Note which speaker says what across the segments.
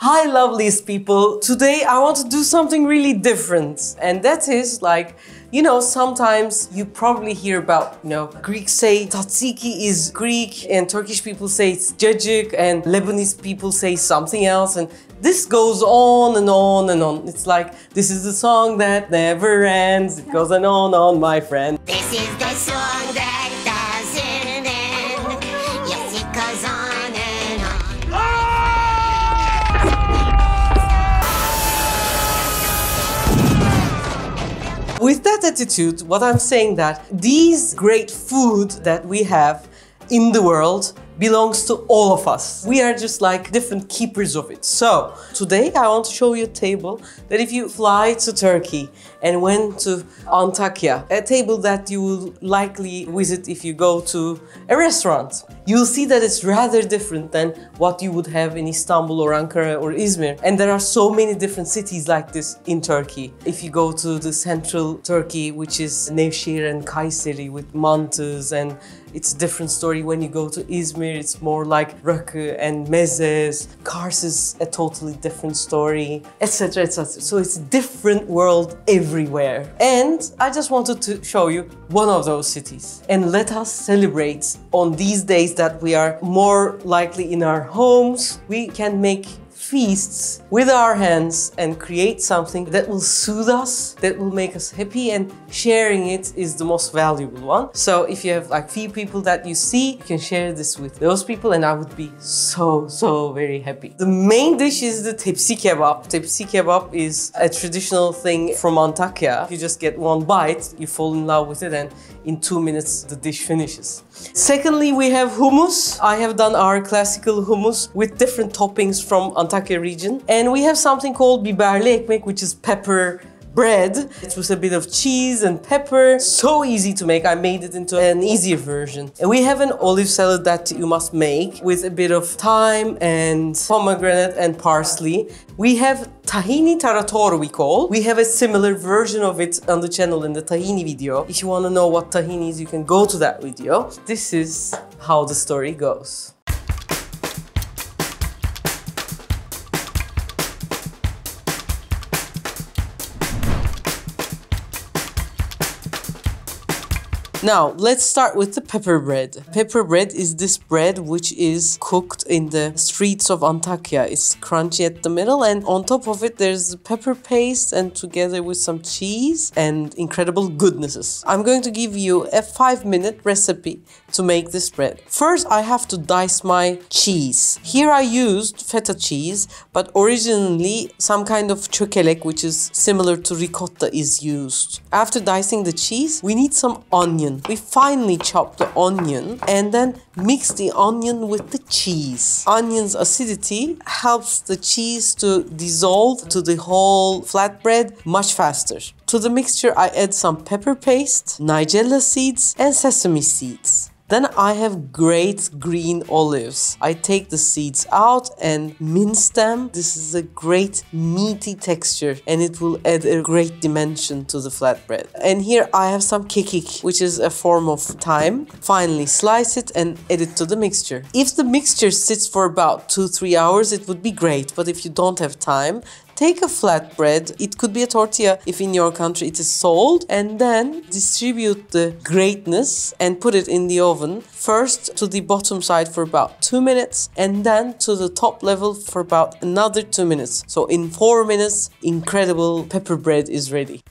Speaker 1: Hi, loveliest people. Today I want to do something really different, and that is like, you know, sometimes you probably hear about, you know, Greeks say tzatziki is Greek, and Turkish people say it's cacık, and Lebanese people say something else, and this goes on and on and on. It's like, this is the song that never ends. It goes on and on, my friend.
Speaker 2: This is the song that
Speaker 1: With that attitude, what I'm saying that these great food that we have in the world belongs to all of us. We are just like different keepers of it. So today I want to show you a table that if you fly to Turkey and went to Antakya, a table that you will likely visit if you go to a restaurant, you'll see that it's rather different than what you would have in Istanbul or Ankara or Izmir. And there are so many different cities like this in Turkey. If you go to the central Turkey, which is Nevşehir and Kayseri with mantas and it's a different story when you go to Izmir. It's more like rakı and mezes. Kars is a totally different story, etc., etc. So it's a different world everywhere. And I just wanted to show you one of those cities. And let us celebrate on these days that we are more likely in our homes. We can make feasts with our hands and create something that will soothe us, that will make us happy, and sharing it is the most valuable one. So if you have like few people that you see, you can share this with those people, and I would be so, so very happy. The main dish is the tepsi kebab. Tepsi kebab is a traditional thing from Antakya. You just get one bite, you fall in love with it, and in two minutes the dish finishes. Secondly, we have hummus. I have done our classical hummus with different toppings from Antakya region. And we have something called biberli ekmek, which is pepper bread. It was a bit of cheese and pepper. So easy to make. I made it into an easier version. And we have an olive salad that you must make with a bit of thyme and pomegranate and parsley. We have tahini tarator we call. We have a similar version of it on the channel in the tahini video. If you want to know what tahini is, you can go to that video. This is how the story goes. Now, let's start with the pepper bread. Pepper bread is this bread which is cooked in the streets of Antakya. It's crunchy at the middle, and on top of it, there's pepper paste, and together with some cheese and incredible goodnesses. I'm going to give you a five minute recipe to make this bread. First, I have to dice my cheese. Here I used feta cheese, but originally some kind of çökelek, which is similar to ricotta, is used. After dicing the cheese, we need some onion. We finely chop the onion and then mix the onion with the cheese. Onion's acidity helps the cheese to dissolve to the whole flatbread much faster. To the mixture, I add some pepper paste, nigella seeds, and sesame seeds. Then I have great green olives. I take the seeds out and mince them. This is a great meaty texture and it will add a great dimension to the flatbread. And here I have some kekik, which is a form of thyme. Finally slice it and add it to the mixture. If the mixture sits for about 2-3 hours, it would be great. But if you don't have time, take a flatbread, it could be a tortilla if in your country it is sold, and then distribute the greatness and put it in the oven. First to the bottom side for about 2 minutes and then to the top level for about another 2 minutes. So in 4 minutes, incredible pepper bread is ready.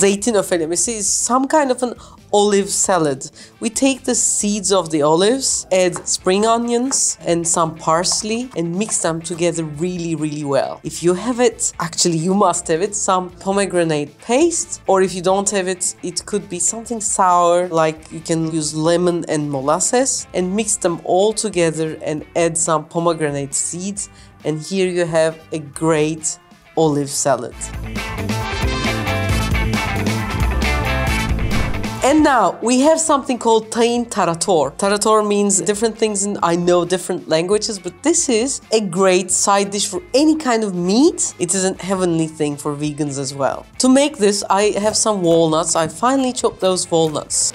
Speaker 1: Zeytin öfelemesi is some kind of an olive salad. We take the seeds of the olives, add spring onions and some parsley and mix them together really, really well. If you have it, actually you must have it, some pomegranate paste or if you don't have it, it could be something sour like you can use lemon and molasses and mix them all together and add some pomegranate seeds and here you have a great olive salad. And now we have something called tahin tarator. Tarator means different things in I know different languages, but this is a great side dish for any kind of meat. It is a heavenly thing for vegans as well. To make this, I have some walnuts. I finally chopped those walnuts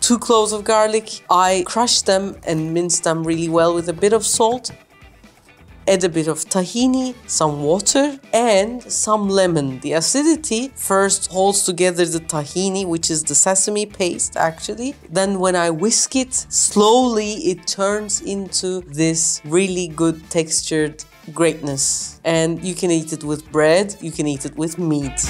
Speaker 1: two cloves of garlic. I crush them and mince them really well with a bit of salt add a bit of tahini, some water, and some lemon. The acidity first holds together the tahini, which is the sesame paste actually. Then when I whisk it, slowly it turns into this really good textured greatness. And you can eat it with bread, you can eat it with meat.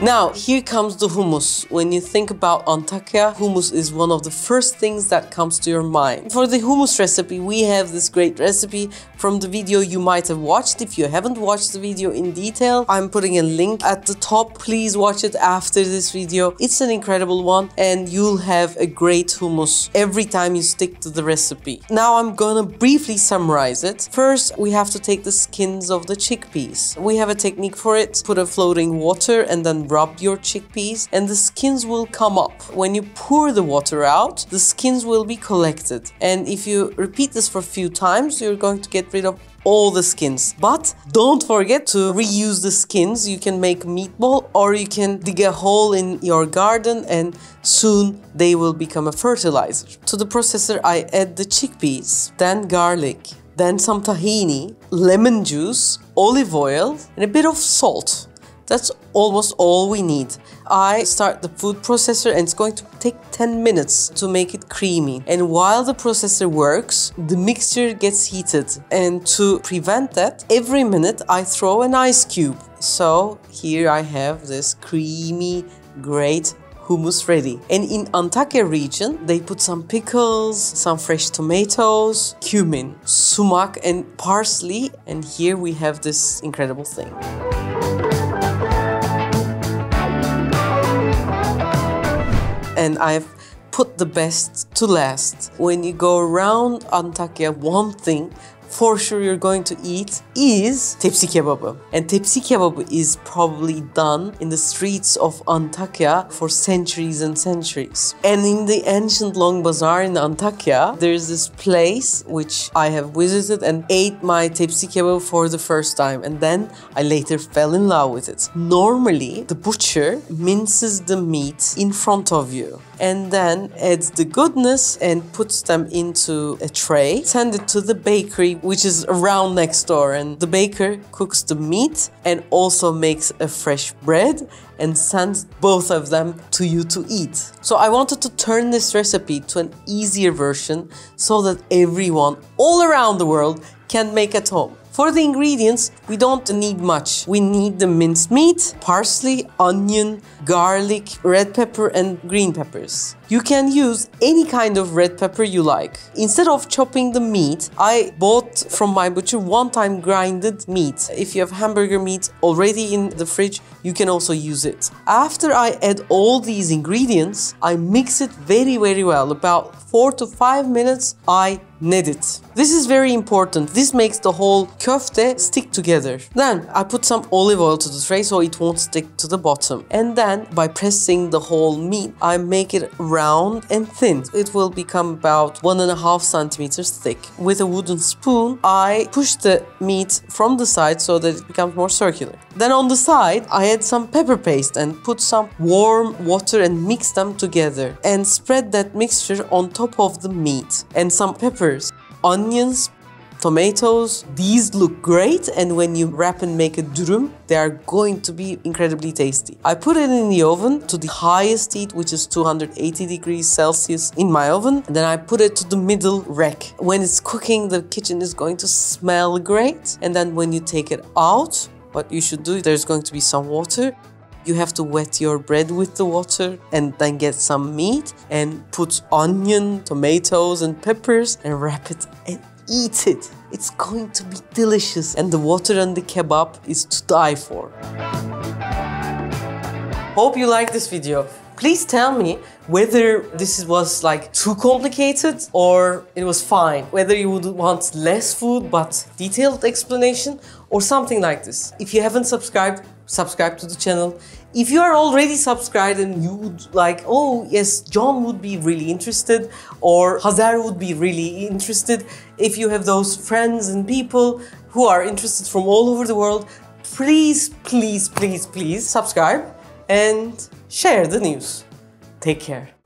Speaker 1: Now, here comes the hummus. When you think about Antakya, hummus is one of the first things that comes to your mind. For the hummus recipe, we have this great recipe from the video you might have watched. If you haven't watched the video in detail, I'm putting a link at the top. Please watch it after this video. It's an incredible one and you'll have a great hummus every time you stick to the recipe. Now I'm gonna briefly summarize it. First, we have to take the skins of the chickpeas. We have a technique for it. Put a floating water and then rub your chickpeas and the skins will come up. When you pour the water out, the skins will be collected. And if you repeat this for a few times, you're going to get rid of all the skins. But don't forget to reuse the skins. You can make meatball or you can dig a hole in your garden and soon they will become a fertilizer. To the processor, I add the chickpeas, then garlic, then some tahini, lemon juice, olive oil, and a bit of salt. That's almost all we need. I start the food processor and it's going to take 10 minutes to make it creamy. And while the processor works, the mixture gets heated. And to prevent that, every minute I throw an ice cube. So here I have this creamy, great hummus ready. And in Antakya region, they put some pickles, some fresh tomatoes, cumin, sumac and parsley. And here we have this incredible thing. And I've put the best to last. When you go around Antakya, one thing for sure you're going to eat is tepsi kebabı. And tepsi kebabı is probably done in the streets of Antakya for centuries and centuries. And in the ancient Long Bazaar in Antakya, there's this place which I have visited and ate my tepsi kebabı for the first time. And then I later fell in love with it. Normally, the butcher minces the meat in front of you and then adds the goodness and puts them into a tray, send it to the bakery which is around next door and the baker cooks the meat and also makes a fresh bread and sends both of them to you to eat. So I wanted to turn this recipe to an easier version so that everyone all around the world can make at home. For the ingredients, we don't need much. We need the minced meat, parsley, onion, garlic, red pepper and green peppers. You can use any kind of red pepper you like. Instead of chopping the meat, I bought from my butcher one-time grinded meat. If you have hamburger meat already in the fridge, you can also use it. After I add all these ingredients, I mix it very very well. About 4 to 5 minutes, I knead it. This is very important. This makes the whole köfte stick together. Then I put some olive oil to the tray so it won't stick to the bottom. And then by pressing the whole meat, I make it round and thin. It will become about one and a half centimeters thick. With a wooden spoon, I push the meat from the side so that it becomes more circular. Then on the side, I add some pepper paste and put some warm water and mix them together and spread that mixture on top of the meat and some peppers, onions, tomatoes. These look great and when you wrap and make a durum, they are going to be incredibly tasty. I put it in the oven to the highest heat, which is 280 degrees Celsius in my oven. And then I put it to the middle rack. When it's cooking, the kitchen is going to smell great. And then when you take it out, what you should do, there's going to be some water you have to wet your bread with the water and then get some meat and put onion, tomatoes and peppers and wrap it and eat it. It's going to be delicious and the water and the kebab is to die for. Hope you like this video. Please tell me whether this was like too complicated or it was fine. Whether you would want less food but detailed explanation or something like this. If you haven't subscribed, subscribe to the channel. If you are already subscribed and you would like, oh yes, John would be really interested or Hazar would be really interested. If you have those friends and people who are interested from all over the world, please, please, please, please subscribe and share the news. Take care.